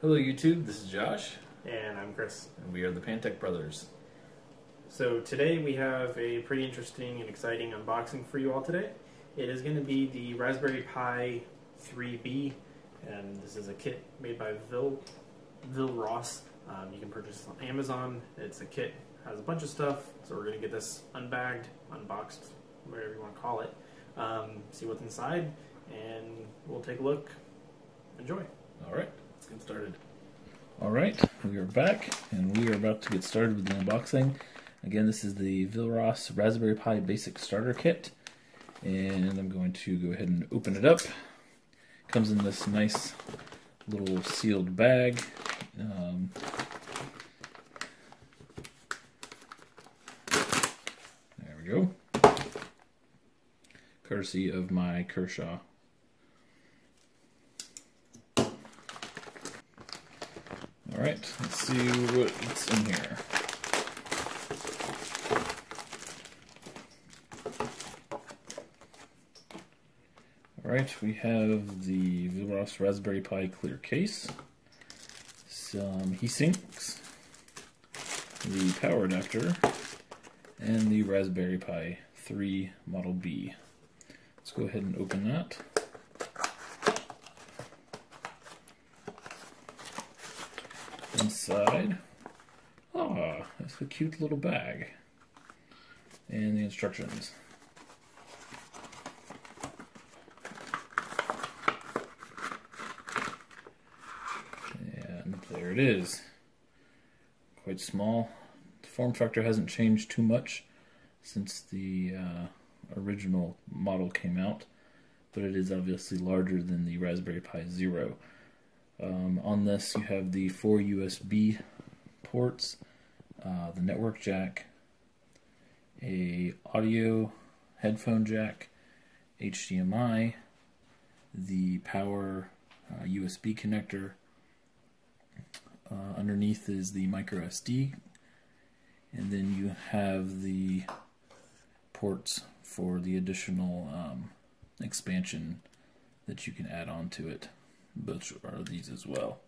Hello YouTube, this is Josh, And I'm Chris. and we are the Pantek Brothers. So today we have a pretty interesting and exciting unboxing for you all today. It is going to be the Raspberry Pi 3B, and this is a kit made by Vil, Vilros. Um, you can purchase on Amazon. It's a kit, has a bunch of stuff, so we're going to get this unbagged, unboxed, whatever you want to call it, um, see what's inside, and we'll take a look. Enjoy. Alright, let's get started. Alright, we are back, and we are about to get started with the unboxing. Again, this is the Vilros Raspberry Pi Basic Starter Kit, and I'm going to go ahead and open it up. Comes in this nice little sealed bag. Um, there we go. Courtesy of my Kershaw All right, let's see what's in here. All right, we have the Vilros Raspberry Pi clear case, some heat sinks, the power adapter, and the Raspberry Pi 3 Model B. Let's go ahead and open that. Inside. Ah, that's a cute little bag. And the instructions. And there it is. Quite small. The form factor hasn't changed too much since the uh, original model came out, but it is obviously larger than the Raspberry Pi Zero. Um, on this, you have the four USB ports, uh, the network jack, a audio headphone jack, HDMI, the power uh, USB connector. Uh, underneath is the micro SD, and then you have the ports for the additional um, expansion that you can add on to it which are these as well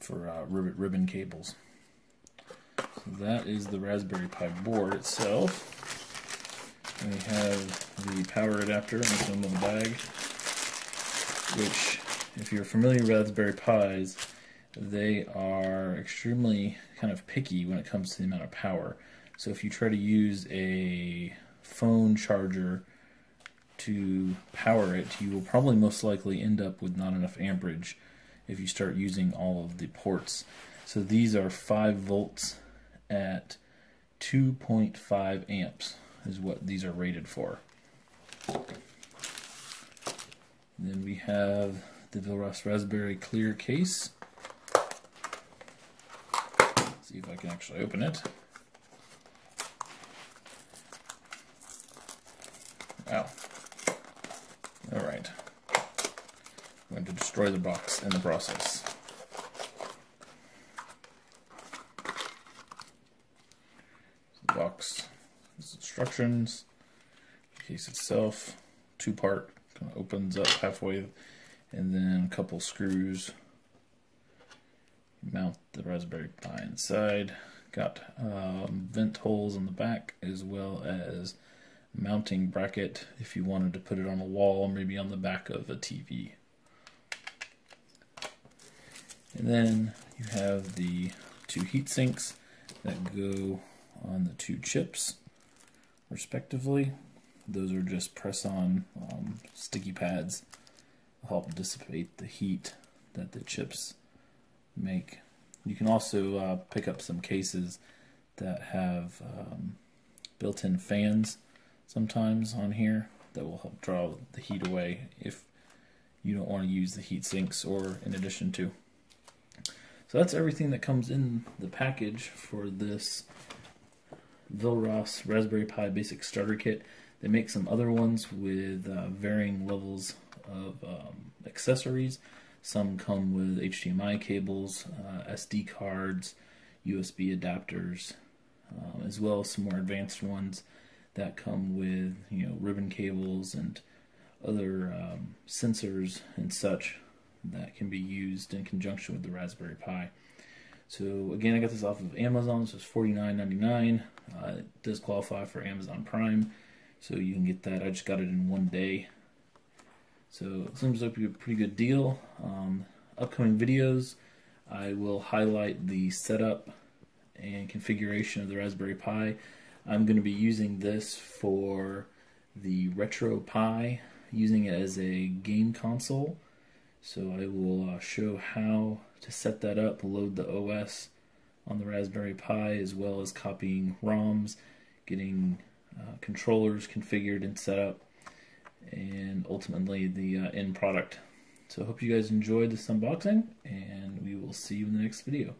for uh, ribbon, ribbon cables. So that is the Raspberry Pi board itself. we have the power adapter in this little bag, which, if you're familiar with Raspberry Pis, they are extremely kind of picky when it comes to the amount of power. So if you try to use a phone charger to power it, you will probably most likely end up with not enough amperage if you start using all of the ports. So these are 5 volts at 2.5 amps is what these are rated for. then we have the Vilros Raspberry clear case. Let's see if I can actually open it. Wow. Alright. I'm going to destroy the box in the process. The box instructions, the case itself, two part, kind of opens up halfway, and then a couple screws. Mount the Raspberry Pi inside. Got um, vent holes in the back as well as mounting bracket if you wanted to put it on a wall, or maybe on the back of a TV. And then you have the two heat sinks that go on the two chips, respectively. Those are just press-on um, sticky pads to help dissipate the heat that the chips make. You can also uh, pick up some cases that have um, built-in fans sometimes on here that will help draw the heat away if you don't want to use the heat sinks or in addition to. So that's everything that comes in the package for this Vilros Raspberry Pi Basic Starter Kit. They make some other ones with uh, varying levels of um, accessories. Some come with HDMI cables, uh, SD cards, USB adapters, um, as well as some more advanced ones that come with you know ribbon cables and other um, sensors and such that can be used in conjunction with the Raspberry Pi. So again, I got this off of Amazon. This was $49.99. Uh, it does qualify for Amazon Prime, so you can get that. I just got it in one day. So it seems like a pretty good deal. Um, upcoming videos, I will highlight the setup and configuration of the Raspberry Pi. I'm going to be using this for the RetroPie, using it as a game console. So I will uh, show how to set that up, load the OS on the Raspberry Pi, as well as copying ROMs, getting uh, controllers configured and set up, and ultimately the uh, end product. So I hope you guys enjoyed this unboxing, and we will see you in the next video.